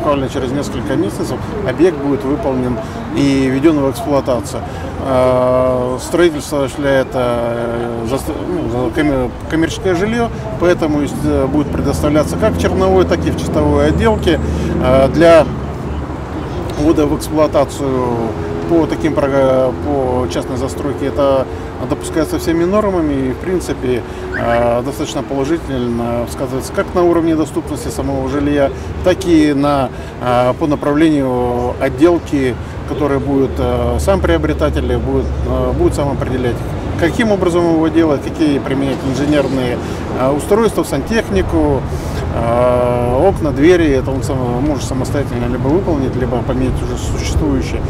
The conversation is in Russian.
буквально через несколько месяцев объект будет выполнен и введен в эксплуатацию. Э, строительство осуществляет э, ну, коммерческое жилье, поэтому будет предоставляться как в черновой, так и в чистовой отделке для ввода в эксплуатацию по таким по частной застройке. Это допускается всеми нормами и в принципе э, достаточно положительно сказывается как на уровне доступности самого жилья, так и на, э, по направлению отделки, которые будет э, сам приобретатель будет, будет сам определять каким образом его делать, какие применять инженерные устройства, сантехнику, окна, двери, это он сам, может самостоятельно либо выполнить, либо поменять уже существующие.